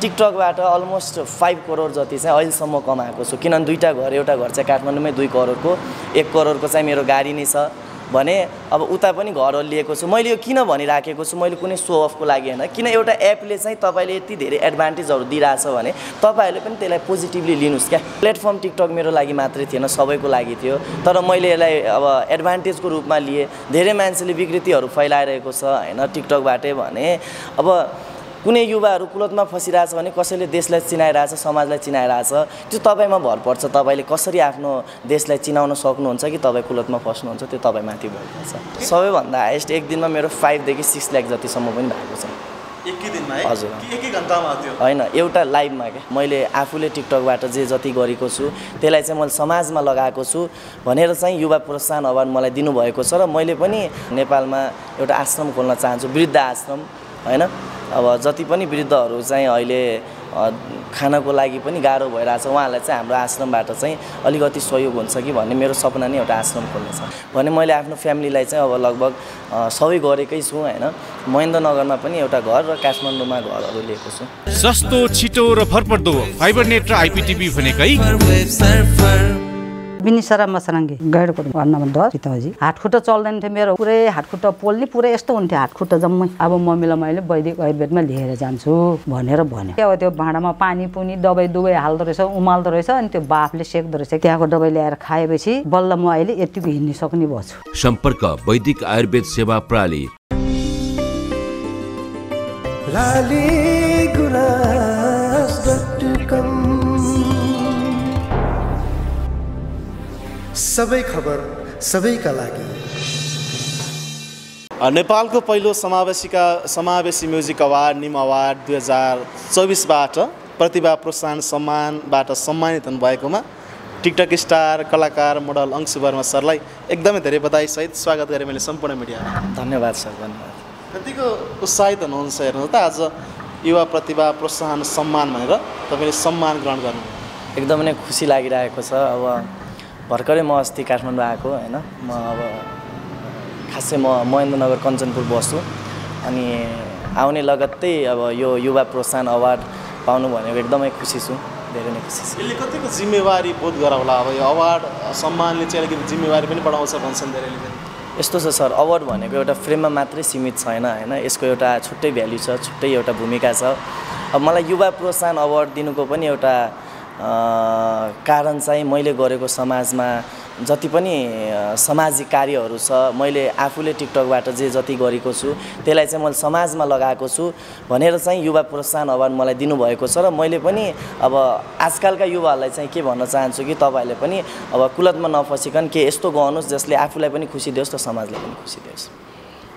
टिकटकबाट almost five crore जति चाहिँ अहिलेसम्म कमाएको छु। किनभने दुईवटा घर एउटा घर चाहिँ काठमाडौँमै दुई करोडको एक करोडको चाहिँ मेरो गाडी नै छ भने अब उता पनि घरहरू लिएको छु। मैले यो किन भनिराखेको छु? मैले कुनै सो अफको लागि होइन। किन एउटा एपले चाहिँ तपाईँले यति धेरै एडभान्टेजहरू दिइरहेछ भने तपाईँहरूले पनि त्यसलाई पोजिटिभली लिनुहोस् क्या। प्लेटफर्म टिकटक मेरो लागि मात्रै थिएन सबैको लागि थियो। तर मैले यसलाई अब एडभान्टेजको रूपमा लिएँ। धेरै मान्छेले विकृतिहरू फैलाइरहेको छ होइन टिकटकबाटै भने। अब कुनै युवाहरू कुलतमा फसिरहेछ भने कसैले देशलाई चिनाइरहेछ समाजलाई चिनाइरहेछ त्यो तपाईँमा भर पर्छ। तपाईँले कसरी आफ्नो देशलाई चिनाउन सक्नुहुन्छ कि तपाईँ कुलतमा फस्नुहुन्छ त्यो तपाईँमाथि भर पर्छ। सबैभन्दा हाइएस्ट एक दिनमा मेरो फाइभदेखि सिक्स ल्याक जतिसम्म पनि भएको छ। हजुर। होइन एउटा लाइभमा क्या। मैले आफूले टिकटकबाट जे जति गरेको छु त्यसलाई चाहिँ मैले समाजमा लगाएको छु भनेर चाहिँ युवा प्रोत्साहन अवार्ड मलाई दिनुभएको छ र मैले पनि नेपालमा एउटा आश्रम खोल्न चाहन्छु वृद्ध आश्रम होइन? अब जति पनि वृद्धहरू चाहिँ अहिले खानको लागि पनि गाह्रो भइरहेछ उहाँहरूलाई चाहिँ हाम्रो आश्रमबाट चाहिँ अलिकति सहयोग हुन्छ कि भन्ने मेरो सपना नै एउटा आश्रम खोल्ने छ। भने मैले आफ्नो फ्यामिलीलाई चाहिँ अब लगभग सबै गरेकै छु होइन। महेन्द्रनगरमा पनि एउटा घर र काठमाडौँमा घरहरू लिएको छु। सस्तो छिटो र भरपर्दो फाइबर नेट र आइपिटिभी भनेकै बिनिसरा मसराङ्गे गैडको वार्ड नम्बर दस चितौजी हातखुट्टा चल्दैन थियो मेरो। पुरै हातखुट्टा पोल्ने पुरै यस्तो हुन्थ्यो हातखुट्टा जम्मै। अब मम्मीलाई मैले वैदिक आयुर्वेदमा लिएर जान्छु भनेर भन्यो। त्यो त्यो भाँडामा पानी पुनी दबाई दुबाई हाल्दो रहेछ उमाल्दो रहेछ अनि त्यो बाफले सेक्दो रहेछ। त्यहाँको दबाई ल्याएर खाएपछि बल्ल म अहिले यतिको हिँड्नु सक्ने भएको छु सम्पर्क वैदिक आयुर्वेद सेवा प्रणाली सबै खबर सबैका लागि। नेपालको पहिलो समावेशिका समावेशी म्युजिक अवार्ड निम अवार्ड दुई हजार चौबिसबाट प्रतिभा प्रोत्साहन सम्मानबाट सम्मानित हुनुभएकोमा टिकटक स्टार कलाकार मोडल अंशु वर्मा सरलाई एकदमै धेरै बधाईसहित स्वागत गरेँ मैले सम्पूर्ण मिडियामा। धन्यवाद सर धन्यवाद। कतिको उत्साहित हुनुहुन्छ हेर्नु त आज युवा प्रतिभा प्रोत्साहन सम्मान भनेर तपाईँले सम्मान ग्रहण गर्नु एकदमै नै खुसी लागिरहेको छ अब भर्खरै म अस्ति काठमाडौँ आएको होइन? म अब खासै म महेन्द्रनगर कञ्चनपुर बस्छु। अनि आउने लगत्तै अब यो युवा प्रोत्साहन अवार्ड पाउनु भनेको एकदमै खुसी छु। धेरै नै खुसी छु। यसले कतिको जिम्मेवारी बोध गराउला? अब यो अवार्ड सम्मानले चाहिँ अलिकति जिम्मेवारी पनि बढाउँछ भन्छन् धेरैले यस्तो छ सर अवार्ड भनेको एउटा फ्रेममा मात्रै सीमित छैन होइन? यसको एउटा छुट्टै भ्याल्यु छ छुट्टै एउटा भूमिका छ। अब मलाई युवा प्रोत्साहन अवार्ड दिनुको पनि एउटा कारण चाहिँ मैले गरेको समाजमा जति पनि सामाजिक कार्यहरू छ मैले आफूले टिकटकबाट जे जति गरेको छु त्यसलाई चाहिँ मैले समाजमा लगाएको छु भनेर चाहिँ युवा प्रोत्साहन अवार्ड मलाई दिनुभएको छ र मैले पनि अब आजकलका युवाहरूलाई चाहिँ के भन्न चाहन्छु कि तपाईँहरूले पनि अब कुलतमा नफसिकन के यस्तो गर्नुहोस् जसले आफूलाई पनि खुसी दियोस् र समाजलाई पनि खुसी दियोस्।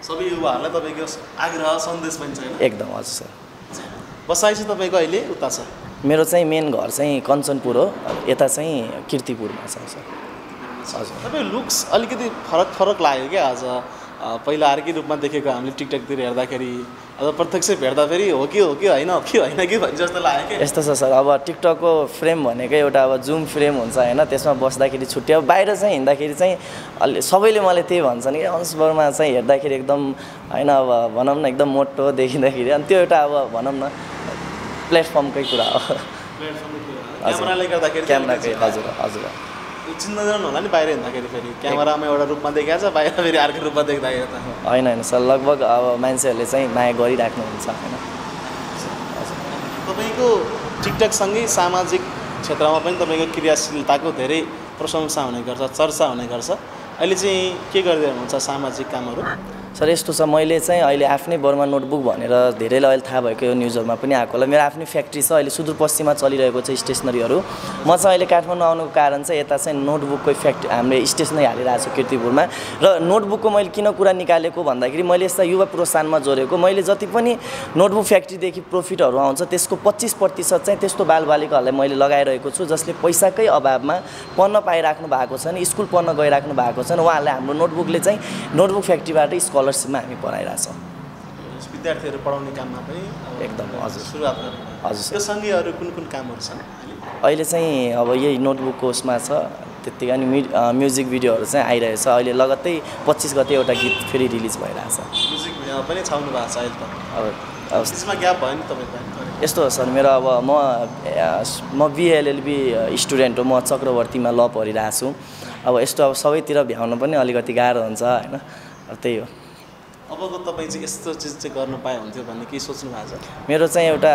सबै युवाहरूलाई तपाईँको आग्रह सन्देश पनि छैन एकदम हजुर सर। बसाइ चाहिँ तपाईँको अहिले उता छ। मेरो चाहिँ मेन घर चाहिँ कञ्चनपुर हो यता चाहिँ किर्तिपुरमा छ सर। हजुर। तपाईँ लुक्स अलिकति फरक फरक लाग्यो क्या आज। पहिला अर्कै रूपमा देखेको हामीले टिकटकतिर हेर्दाखेरि अब प्रत्यक्ष भेट्दाखेरि हो कि हो कि होइन कि होइन कि भन्छ जस्तो लाग्यो क्या। यस्तो छ सर। अब टिकटकको फ्रेम भनेको एउटा अब जुम फ्रेम हुन्छ होइन? त्यसमा बस्दाखेरि छुट्टी। अब बाहिर चाहिँ हिँड्दाखेरि चाहिँ अलि सबैले मलाई त्यही भन्छन् कि अंश वर्मा चाहिँ हेर्दाखेरि एकदम होइन अब भनौँ न एकदम मोटो देखिँदाखेरि। अनि त्यो एउटा अब भनौँ न प्लेटफर्मकै कुरा हो। क्यामेराले गर्दाखेरि क्यामेराकै हजुर हजुर। चिन्दैन होला नि बाहिर हिँड्दाखेरि फेरि। क्यामेरामा एउटा रूपमा देखाएको छ बाहिर फेरि अर्को रूपमा देख्दाखेरि त। होइन होइन सर लगभग अब मान्छेहरूले चाहिँ माया गरिराख्नुहुन्छ होइन। तपाईँको टिकटकसँगै सामाजिक क्षेत्रमा पनि तपाईँको क्रियाशीलताको धेरै प्रशंसा हुने गर्छ चर्चा हुने गर्छ। अहिले चाहिँ के गर्दै हुनुहुन्छ सामाजिक कामहरू? सर यस्तो छ मैले चाहिँ अहिले आफ्नै बर्मा नोटबुक भनेर धेरैलाई अहिले थाहा भएको यो न्युजहरूमा पनि आएको होला। मेरो आफ्नै फ्याक्ट्री छ अहिले सुदूरपश्चिममा चलिरहेको छ स्टेसनरीहरू। म चाहिँ अहिले काठमाडौँ आउनुको कारण चाहिँ यता चाहिँ नोटबुककै फ्याक्ट्री हामीले स्टेसनरी हालिरहेको छु किर्तिपुरमा। र नोटबुकको मैले किन कुरा निकालेको भन्दाखेरि मैले यसलाई युवा प्रोत्साहनमा जोडेको मैले जति पनि नोटबुक फ्याक्ट्रीदेखि प्रफिटहरू आउँछ त्यसको पच्चिस प्रतिशत चाहिँ त्यस्तो बालबालिकाहरूलाई मैले लगाइरहेको छु जसले पैसाकै अभावमा पढ्न पाइराख्नु भएको छ नि स्कुल पढ्न गइराख्नु भएको छ नि उहाँहरूलाई हाम्रो नोटबुकले चाहिँ नोटबुक फ्याक्ट्रीबाट स्कलरसिपमा हामी पढाइरहेछौँ विद्यार्थीहरू पढाउने काममा पनि एकदम, हजुर। सुरुवात हजुर सर। त्यो सँगै अरू कुन कुन कामहरू छन्? अहिले? चाहिँ अब यही नोटबुकको उसमा छ त्यत्तिकै अनि म्यु म्युजिक भिडियोहरू चाहिँ आइरहेछ अहिले लगत्तै पच्चिस गते एउटा गीत फेरि रिलिज भइरहेछ म्युजिक भिडियोमा पनि छाउनु भएको छ अहिले त। अब त्यसमा ग्याप भयो नि तपाईँको यस्तो हो सर मेरो अब म म बिएलएलबी स्टुडेन्ट हो। म चक्रवर्तीमा ल पढिरहेको छु। अब यस्तो अब सबैतिर भ्याउनु पनि अलिकति गाह्रो हुन्छ होइन? अब त्यही हो। अबको तपाईँ चाहिँ यस्तो चिज चाहिँ गर्नु पाए हुन्थ्यो भन्ने केही सोच्नु भएको छ? मेरो चाहिँ एउटा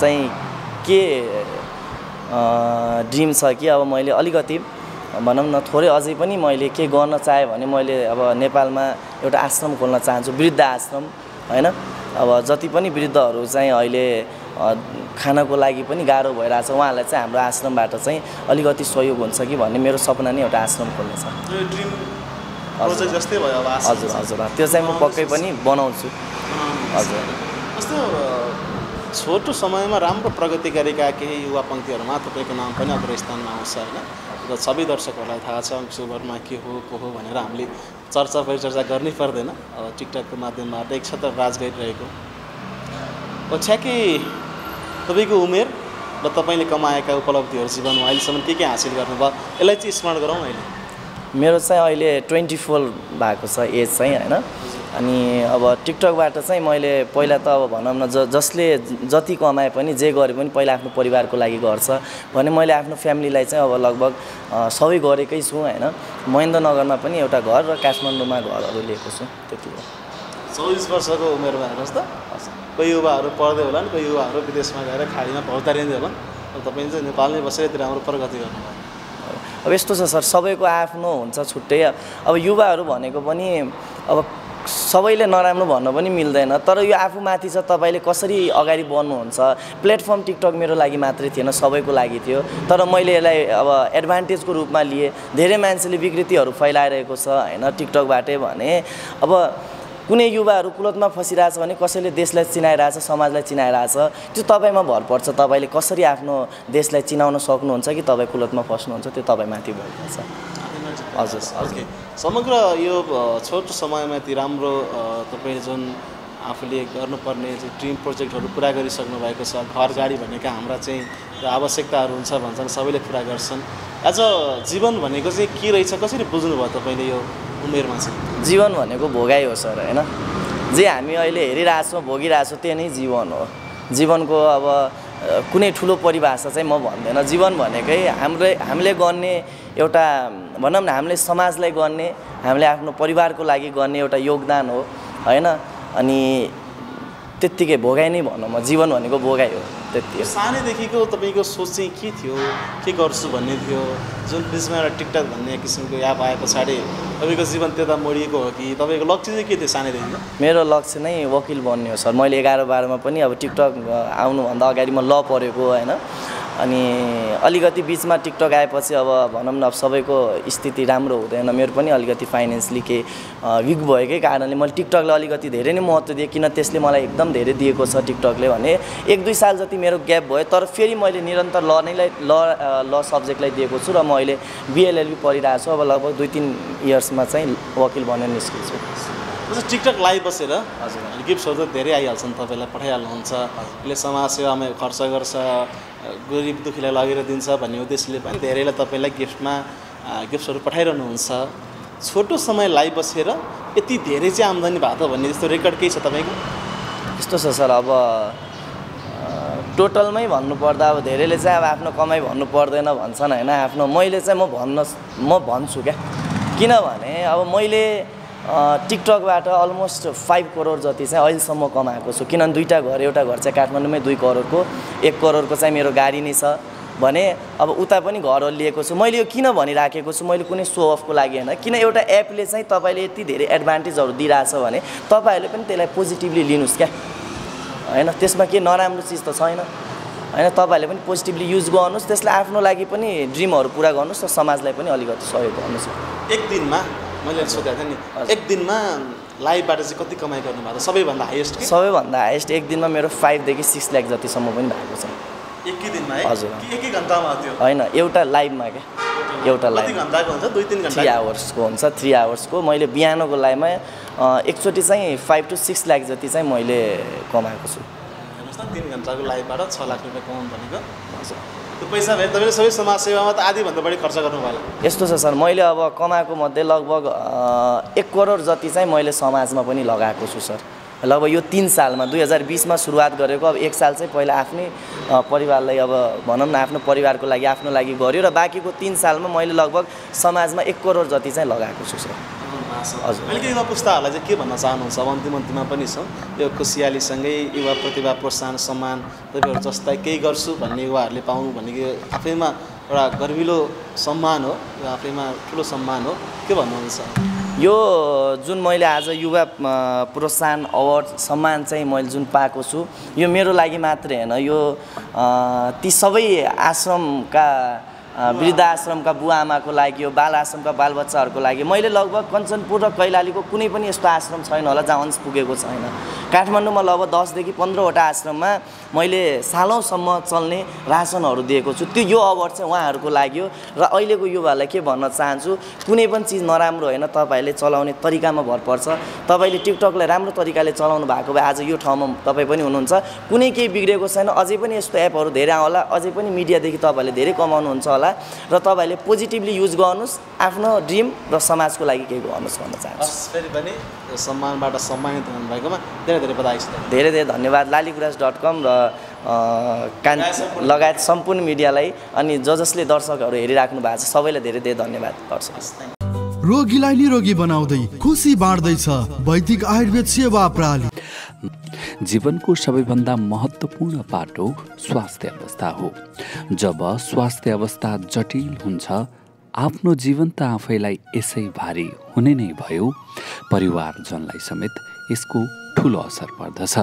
चाहिँ के ड्रिम छ कि अब मैले अलिकति भनौँ न थोरै अझै पनि मैले के गर्न चाहेँ भने मैले अब नेपालमा एउटा आश्रम खोल्न चाहन्छु वृद्ध आश्रम होइन? अब जति पनि वृद्धहरू चाहिँ अहिले खानको लागि पनि गाह्रो भइरहेछ उहाँहरूलाई चाहिँ हाम्रो आश्रमबाट चाहिँ अलिकति सहयोग हुन्छ कि भन्ने मेरो सपना नै एउटा आश्रम खोल्ने छ प्रोजेक्ट जस्तै भयो अब हजुर हजुर त्यो चाहिँ म पक्कै पनि बनाउँछु। हजुर। जस्तो छोटो समयमा राम्रो प्रगति गरेका केही युवा पङ्क्तिहरूमा तपाईँको नाम पनि अग्र स्थानमा आउँछ होइन? र सबै दर्शकहरूलाई थाहा छ अङ्कुशभरमा के हो को हो भनेर हामीले चर्चा परिचर्चा गर्नै पर्दैन। अब टिकटकको माध्यमबाट एक छत्र राज गरिरहेको। ठ्याक्कै तपाईँको उमेर र तपाईँले कमाएका उपलब्धिहरू जीवनमा अहिलेसम्म के के हासिल गर्नुभयो? यसलाई चाहिँ स्मरण गरौँ अहिले। मेरो चाहिँ अहिले ट्वेन्टी फोर भएको छ एज चाहिँ होइन? अनि अब टिकटकबाट चाहिँ मैले पहिला त अब भनौँ न ज जसले जति कमाए पनि जे गरे पनि पहिला आफ्नो परिवारको लागि गर्छ भने मैले आफ्नो फ्यामिलीलाई चाहिँ अब लगभग सबै गरेकै छु होइन? महेन्द्रनगरमा पनि एउटा घर र काठमाडौँमा घरहरू लिएको छु त्यति हो। चौबिस वर्षको उमेरमा हेर्नुहोस् त। कोही युवाहरू पढ्दै होला नि कोही युवाहरू विदेशमा गएर खाडीमा भौतारिँदै होला तपाईँ चाहिँ नेपालमै बसेर यति राम्रो प्रगति गर्नुभयो। अब यस्तो छ सर सबैको आफ्नो हुन्छ छुट्टै। अब युवाहरू भनेको पनि अब सबैले नराम्रो भन्न पनि मिल्दैन। तर यो आफूमाथि छ तपाईँले कसरी अगाडि बढ्नुहुन्छ? प्लेटफर्म टिकटक मेरो लागि मात्रै थिएन सबैको लागि थियो। तर मैले यसलाई अब एडभान्टेजको रूपमा लिएँ। धेरै मान्छेले विकृतिहरू फैलाइरहेको छ होइन टिकटकबाटै भने। अब कुनै युवाहरू कुलतमा फसिरहेछ भने कसैले देशलाई चिनाइरहेछ समाजलाई चिनाइरहेछ त्यो तपाईँमा भर पर्छ। तपाईँले कसरी आफ्नो देशलाई चिनाउन सक्नुहुन्छ कि तपाईँ कुलतमा फस्नुहुन्छ त्यो तपाईँमाथि पर्छ। हजुर। ओके। समग्र यो छोटो समयमा राम्रो अ, तपाईँले जुन आफूले गर्नुपर्ने ड्रिम प्रोजेक्टहरू पुरा गरिसक्नु भएको छ घर गाडी भनेका हाम्रा चाहिँ आवश्यकताहरू हुन्छ भन्छन् सबैले पुरा गर्छन्। आज जीवन भनेको चाहिँ के रहेछ कसरी बुझ्नुभयो तपाईँले यो उमेरमा चाहिँ। जीवन भनेको भोगाइ हो सर होइन? जे हामी अहिले हेरिरहेछौँ भोगिरहेछौँ त्यो नै जीवन हो। जीवनको अब कुनै ठुलो परिभाषा चाहिँ म भन्दैन। जीवन भनेकै हाम्रो हामीले गर्ने एउटा भनौँ न हामीले समाजलाई गर्ने हामीले आफ्नो परिवारको लागि गर्ने एउटा योगदान हो होइन? अनि त्यत्तिकै भोगाइ नै भनौँ म। जीवन भनेको भोगाइ हो। त्यति हो सानैदेखिको तपाईँको सोच चाहिँ के थियो के गर्छु भन्ने थियो जुन बिचमा एउटा टिकटक भन्ने किसिमको एप आए पछाडि तपाईँको जीवन त्यता मोडिएको हो कि तपाईँको लक्ष्य चाहिँ के थियो सानैदेखि मेरो लक्ष्य नै वकिल बन्ने हो सर। मैले एघार बाह्रमा पनि अब टिकटक आउनुभन्दा अगाडि म ल पढेको होइन? अनि अलिकति बिचमा टिकटक आएपछि अब भनौँ न अब सबैको स्थिति राम्रो हुँदैन। मेरो पनि अलिकति फाइनेन्सली अ, विक भएकै कारणले मैले टिकटकलाई अलिकति धेरै नै महत्त्व दिएँ किन त्यसले मलाई एकदम धेरै दिएको छ टिकटकले भने एक दुई साल जति मेरो ग्याप भयो तर फेरि मैले निरन्तर ल नैलाई ल ल सब्जेक्टलाई दिएको छु र म अहिले बिएलएलबी पढिरहेको छु। अब लगभग दुई तिन इयर्समा चाहिँ वकिल बनेर निस्किन्छु जस्तो टिकटक लाइभ बसेर हजुर। गिफ्ट्सहरू त धेरै आइहाल्छन् तपाईँलाई पठाइहाल्नुहुन्छ। यसले समाजसेवामा खर्च गर्छ गरिब दुखीलाई लगेर दिन्छ भन्ने उद्देश्यले पनि धेरैलाई तपाईँलाई गिफ्टमा अ, गिफ्ट्सहरू पठाइरहनुहुन्छ। छोटो समय लाइभ बसेर यति धेरै चाहिँ आम्दानी भएको त भन्ने जस्तो रेकर्ड केही छ तपाईँको? यस्तो छ सर अब टोटलमै भन्नुपर्दा अब धेरैले चाहिँ अब आफ्नो कमाइ भन्नु पर्दैन भन्छन् होइन? आफ्नो मैले चाहिँ म भन्न म भन्छु क्या। किनभने अब मैले टिकटकबाट अलमोस्ट फाइभ करोड जति चाहिँ अहिलेसम्म कमाएको छु। किनभने दुईवटा घर एउटा घर चाहिँ काठमाडौँमै दुई करोडको एक करोडको चाहिँ मेरो गाडी नै छ भने अब उता पनि घरहरू लिएको छु। मैले यो किन भनिराखेको छु? मैले कुनै सो अफको लागि होइन। किन एउटा एपले चाहिँ तपाईँले यति धेरै एडभान्टेजहरू दिइरहेछ भने तपाईँहरूले पनि त्यसलाई पोजिटिभली लिनुहोस् क्या। होइन? त्यसमा के नराम्रो चिज त छैन। होइन? तपाईँहरूले पनि पोजिटिभली युज गर्नुहोस्। त्यसलाई आफ्नो लागि पनि ड्रिमहरू पुरा गर्नुहोस् र समाजलाई पनि अलिकति सहयोग गर्नुहोस्। एक दिनमा मैले सोधेको थिएँ नि। एक दिनमा लाइभबाट चाहिँ कति कमाइ गर्नुभएको सबैभन्दा हाइएस्ट सबैभन्दा हाइएस्ट एक दिनमा मेरो फाइभदेखि सिक्स लाख जतिसम्म पनि भएको छ। एकै दिनमा है हजुर। एकै घन्टामा त्यो? होइन एउटा लाइभमा क्या। एउटा लाइभ घन्टाको हुन्छ? दुई तिन थ्री आवर्सको हुन्छ थ्री आवर्सको मैले बिहानको लाइभमा एकचोटि चाहिँ फाइभ टु सिक्स लाख जति चाहिँ मैले कमाएको छु। हेर्नुहोस् न तिन घन्टाको लाइभबाट छ लाख रुपियाँ कमाउनु भनेको त्यो पैसा भए तपाईँले सबै समाजसेवामा त आधीभन्दा बढी खर्च गर्नुभयो। होला यस्तो छ सर मैले अब कमाएको मध्ये लगभग एक करोड जति चाहिँ मैले समाजमा पनि लगाएको छु सर। लगभग यो तिन सालमा दुई हजार बिसमा सुरुवात गरेको अब एक साल चाहिँ पहिला आफ्नै परिवारलाई अब भनौँ न आफ्नो परिवारको लागि आफ्नो लागि गऱ्यो र बाँकीको तिन सालमा मैले लगभग समाजमा एक करोड जति चाहिँ लगाएको छु सर। हजुर। अहिलेको युवा पुस्ताहरूलाई चाहिँ के भन्न चाहनुहुन्छ? अब अन्तिम अन्तिममा पनि छ। यो खुसियालीसँगै युवा प्रतिभा प्रोत्साहन सम्मान तपाईँहरू जस्ता केही गर्छु भन्ने युवाहरूले पाउनु भनेको आफैमा एउटा गर्विलो सम्मान हो यो आफैमा ठुलो सम्मान हो। के भन्नुहुन्छ? यो जुन मैले आज युवा प्रोत्साहन अवार्ड सम्मान चाहिँ मैले जुन पाएको छु यो मेरो लागि मात्रै होइन। यो ती सबै आश्रमका अ, वृद्ध आश्रमका बुवा आमाको लागि यो बाल आश्रमका बालबच्चाहरूको लागि मैले लगभग कञ्चनपुर र कैलालीको कुनै पनि यस्तो आश्रम छैन होला जहाँ अन्स पुगेको छैन। काठमाडौँमा लगभग दसदेखि पन्ध्रवटा आश्रममा मैले सालौँसम्म चल्ने रासनहरू दिएको छु। त्यो यो अवार्ड चाहिँ उहाँहरूको लागि हो। र अहिलेको युवाहरूलाई के भन्न चाहन्छु कुनै पनि चिज नराम्रो होइन तपाईँहरूले चलाउने तरिकामा भर पर्छ। तपाईँले टिकटकलाई राम्रो तरिकाले चलाउनु भएको भए आज यो ठाउँमा तपाईँ पनि हुनुहुन्छ। कुनै केही बिग्रेको छैन। अझै पनि यस्तो एपहरू धेरै आउला अझै पनि मिडियादेखि तपाईँहरूले धेरै कमाउनुहुन्छ होला। र तपाईँहरूले पोजिटिभली युज गर्नुहोस् आफ्नो ड्रिम र समाजको लागि केही गर्नुहोस् भन्न चाहन्छु। हस् फेरि पनि सम्मानबाट सम्मानित हुनुभएकोमा धेरै धेरै बधाई छ। धेरै धेरै धन्यवाद। लालीगुराँस डट कम र कान लगायत सम्पूर्ण मिडियालाई अनि ज जसले दर्शकहरू हेरिराख्नु भएको छ सबैलाई धेरै धेरै धन्यवाद गर्छु। रोगीलाई निरोगी बनाउँदै खुसी बाँड्दैछ। वैदिक आयुर्वेद सेवा प्रणाली जीवनको सबैभन्दा महत्त्वपूर्ण पाटो स्वास्थ्य अवस्था हो। जब स्वास्थ्य अवस्था जटिल हुन्छ आफ्नो जीवन त आफैलाई यसै भारी हुने नै भयो। परिवारजनलाई समेत यसको ठुलो असर पर्दछ।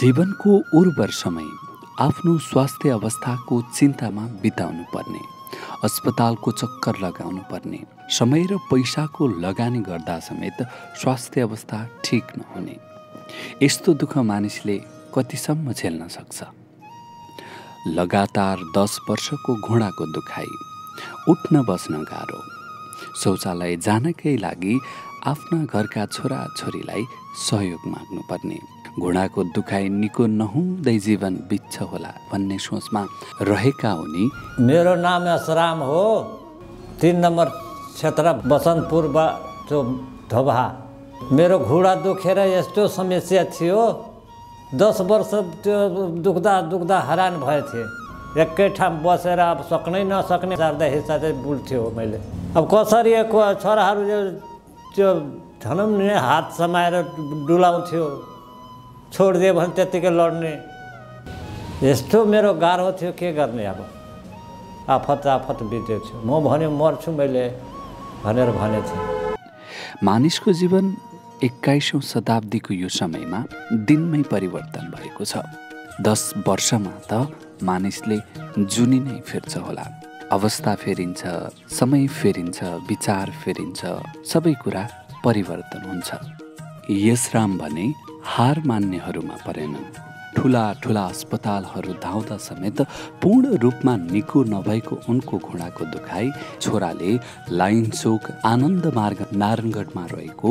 जीवनको उर्वर समय आफ्नो स्वास्थ्य अवस्थाको चिन्तामा बिताउनु पर्ने अस्पतालको चक्कर लगाउनु पर्ने समय र पैसाको लगानी गर्दा समेत स्वास्थ्य अवस्था ठिक नहुने। यस्तो दुःख मानिसले कतिसम्म झेल्न सक्छ? लगातार दस वर्षको घुँडाको दुखाइ उठ्न बस्न गाह्रो शौचालय जानकै लागि आफ्ना घरका छोराछोरीलाई सहयोग माग्नुपर्ने। घुँडाको दुखाइ निको नहुँदै जीवन बित्छ होला भन्ने सोचमा रहेका उनी मेरो नाम असराम हो। तिन नम्बर क्षेत्र बसन्तपुर बा मेरो घुँडा दुखेर यस्तो समस्या थियो। दस वर्ष त्यो दुख्दा दुख्दा हैरान भए थिएँ। एकै ठाउँ बसेर अब सक्नै नसक्ने जाँदा हिस्सा चाहिँ बुल्थ्यो मैले। अब कसरी छोराहरू त्यो भनौँ नि हात समाएर डुलाउँथ्यो छोडिदियो भने त्यत्तिकै लड्ने। यस्तो मेरो गाह्रो थियो के गर्ने अब? आफत आफत बित्यो। थियो म भन्यो मर्छु मैले भनेर भनेको थिएँ मानिसको जीवन एक्काइसौँ शताब्दीको यो समयमा दिनमै परिवर्तन भएको छ। दस वर्षमा त मानिसले जुनी नै फिर्छ होला। अवस्था फेरिन्छ समय फेरिन्छ विचार फेरिन्छ सबै कुरा परिवर्तन हुन्छ। यसराम भने हार मान्नेहरूमा परेनन्। ठुला ठुला अस्पतालहरू धाउँदा समेत पूर्ण रूपमा निको नभएको उनको घुँडाको दुखाइ छोराले लाइन चोक आनन्द मार्ग नारायणगढमा रहेको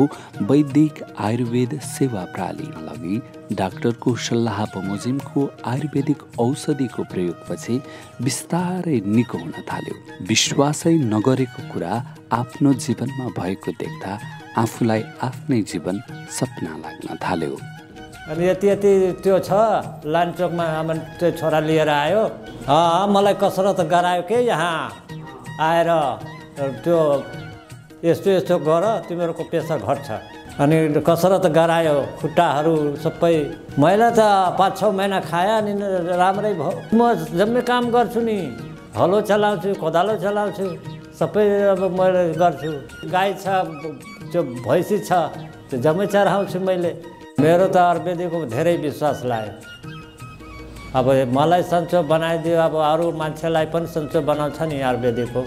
वैदिक आयुर्वेद सेवा प्रणालीमा लगी डाक्टरको सल्लाह बमोजिमको आयुर्वेदिक औषधिको प्रयोगपछि बिस्तारै निको हुन थाल्यो। विश्वासै नगरेको कुरा आफ्नो जीवनमा भएको देख्दा आफूलाई आफ्नै जीवन सपना लाग्न थाल्यो। अनि यति यति त्यो छ लानचोकमा अब त्यो छोरा लिएर आयो। मलाई कसरत गरायो के यहाँ? आएर त्यो यस्तो यस्तो गर तिमीहरूको प्रेसर घट्छ। अनि कसरत गरायो खुट्टाहरू सबै। मैले त पाँच छ महिना खाएँ अनि राम्रै भयो। म जम्मै काम गर्छु नि। हलो चलाउँछु कोदालो चलाउँछु। सबै अब मैले गर्छु। गाई छ त्यो भैँसी छ त्यो जम्मै चराउँछु मैले। मेरो त आयुर्वेदिकको धेरै विश्वास लाग्यो। अब मलाई सन्चो बनाइदियो अब अरू मान्छेलाई पनि सन्चो बनाउँछ नि आयुर्वेदिकको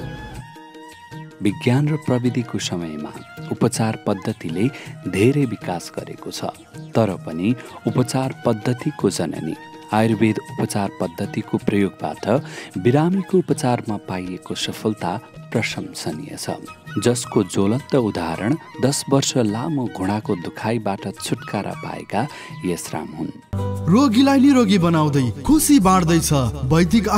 विज्ञान र प्रविधिको समयमा उपचार पद्धतिले धेरै विकास गरेको छ। तर पनि उपचार पद्धतिको जननी आयुर्वेद उपचार पद्धतिको प्रयोगबाट बिरामीको उपचारमा पाइएको सफलता प्रशंसनीय छ। जसको ज्वलन्त उदाहरण दस वर्ष लामो घुँडाको दुखाइबाट छुटकारा पाएका यसराम हुन्। रोगीलाई निरोगी बनाउँदै खुसी बाँड्दैछ। वैदिक